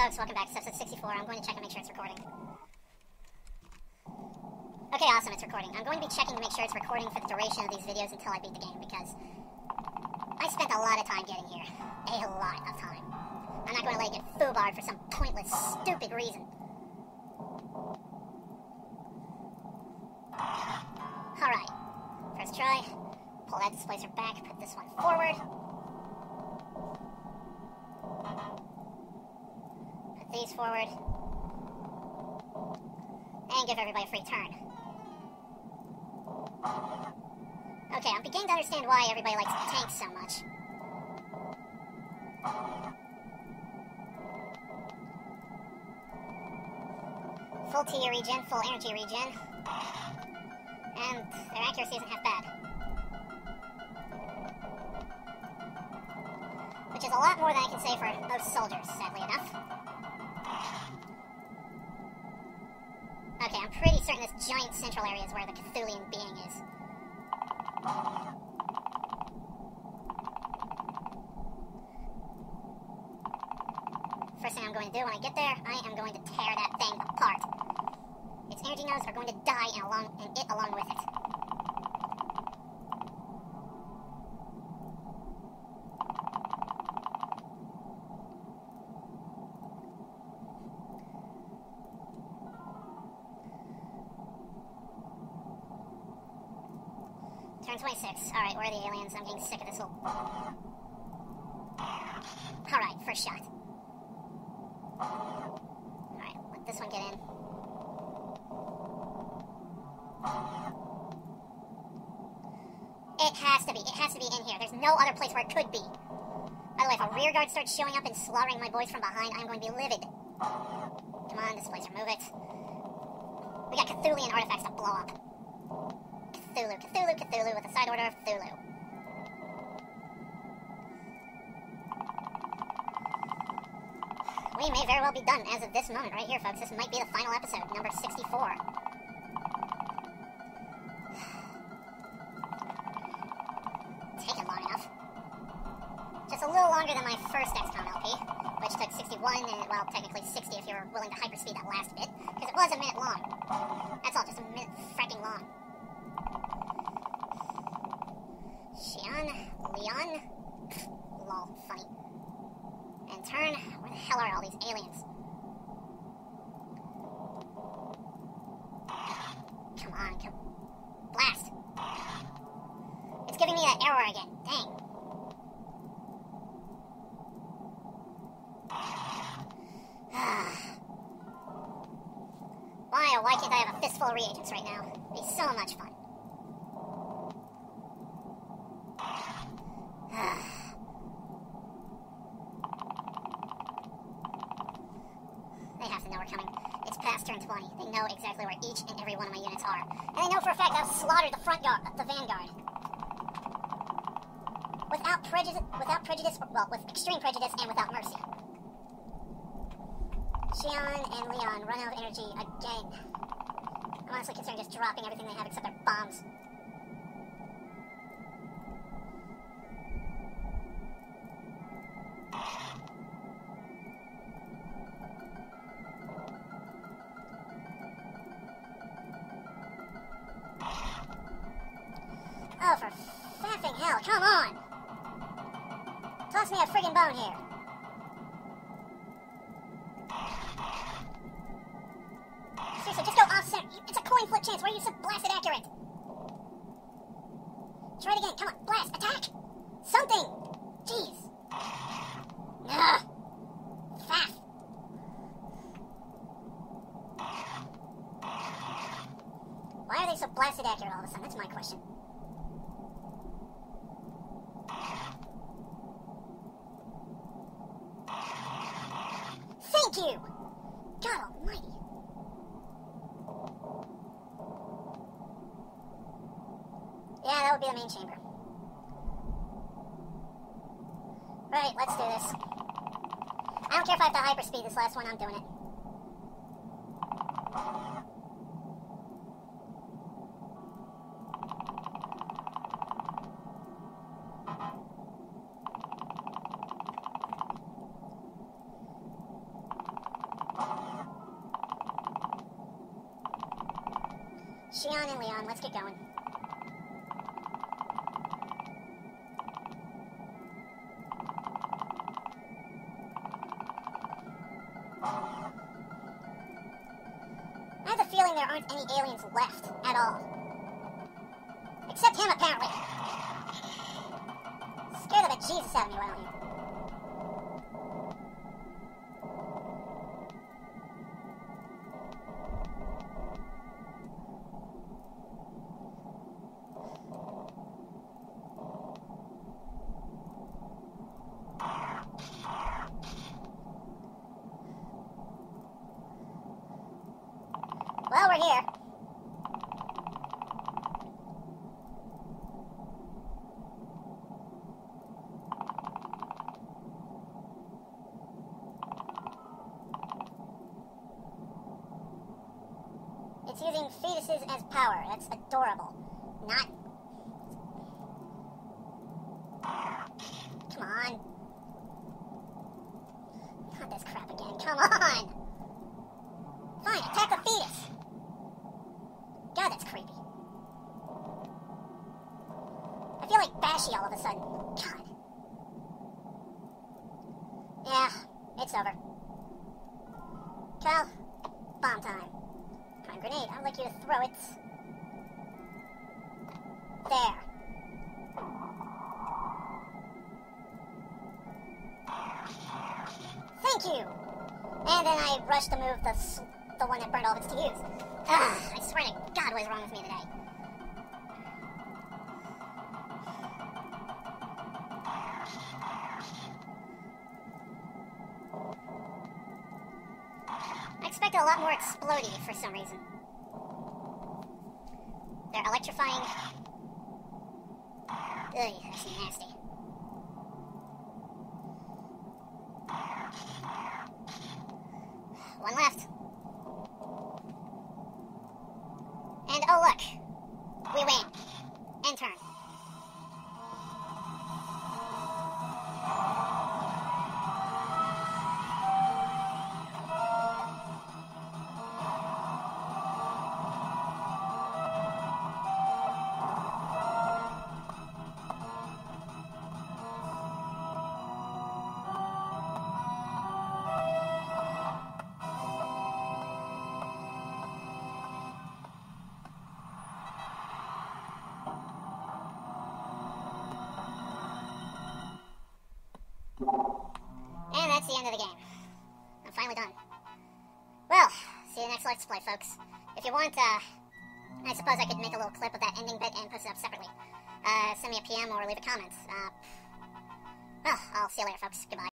Oh, folks, welcome back to episode 64. I'm going to check and make sure it's recording. Okay, awesome, it's recording. I'm going to be checking to make sure it's recording for the duration of these videos until I beat the game because I spent a lot of time getting here. A lot of time. I'm not going to let it get foobarred for some pointless, stupid reason. Alright, first try. Pull that displacer back, put this one forward. These forward. And give everybody a free turn. Okay, I'm beginning to understand why everybody likes tanks so much. Full TU regen, full energy regen. And their accuracy isn't half bad. Which is a lot more than I can say for most soldiers, sadly enough. Okay, I'm pretty certain this giant central area is where the Cthulian being is. First thing I'm going to do when I get there, I am going to tear that thing apart. Its energy nodes are going to die along, and it along with it. Turn 26. Alright, where are the aliens? I'm getting sick of this whole... Alright, first shot. Alright, let this one get in. It has to be. It has to be in here. There's no other place where it could be. By the way, if a rear guard starts showing up and slaughtering my boys from behind, I'm going to be livid. Come on, displacer, move it. We got Cthulian artifacts to blow up. Cthulhu, Cthulhu, Cthulhu with a side order of Cthulhu. We may very well be done as of this moment right here, folks. This might be the final episode, number 64. Taken long enough. Just a little longer than my first XCOM LP, which took 61 and, well, technically 60 if you were willing to hyperspeed that last bit, because it was a minute long. That's all, just a minute fracking long. Xion, Leon, lol, funny. And turn, where the hell are all these aliens? Come on, come. Blast! It's giving me that error again. Dang. why, oh, why can't I have a fistful of reagents right now? It'd be so much fun. they have to know we're coming. It's past turn 20. They know exactly where each and every one of my units are. And I know for a fact I've slaughtered the front guard, the vanguard. Without prejudice, without prejudice, well, with extreme prejudice and without mercy. Xion and Leon run out of energy again. I'm honestly concerned just dropping everything they have except their bombs. Oh, for faffing hell, come on! Toss me a friggin' bone here. Seriously, just go off center. It's a coin flip chance. Why are you so blasted accurate? Try it again. Come on, blast, attack! Something! Jeez. Ugh. Faff. Why are they so blasted accurate all of a sudden? That's my question. Thank you! God almighty. Yeah, that would be the main chamber. Right, let's do this. I don't care if I have to hyperspeed this last one, I'm doing it. Xion and Leon, let's get going. I have a feeling there aren't any aliens left at all. Except him, apparently. Scare the bejesus out of me, why don't you? Well, we're here. It's using fetuses as power. That's adorable. Not. Come on. Not this crap again. Come on! Fine, attack the fetus! God, that's creepy. I feel like Bashy all of a sudden. God. Yeah, it's over. Cal, bomb time. Grenade, I'd like you to throw it. There. Thank you! And then I rushed to move the, the one that burned all of its to use. Ugh, I swear to God, what is wrong with me today? A lot more exploding for some reason. They're electrifying. Ugh, that's nasty. End of the game. I'm finally done. Well, see you next Let's Play, folks. If you want, uh, I suppose I could make a little clip of that ending bit and post it up separately. Uh, send me a PM or leave a comment. Uh, well, I'll see you later, folks. Goodbye.